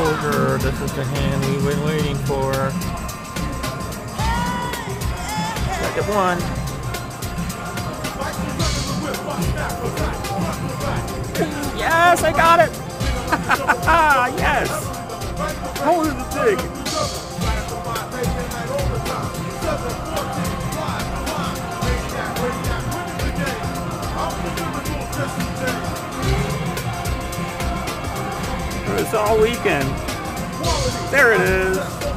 Porter. This is the hand we've been waiting for. Second one. Yes, I got it! yes! How is the thing? It's all weekend. There it is.